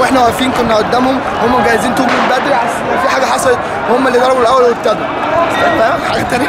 وإحنا واقفين كنا قدامهم هم مجهزين طول من بدري لو في حاجة حصلت هم اللي ضربوا الأول وابتدوا. فاهم؟ حاجة تانية؟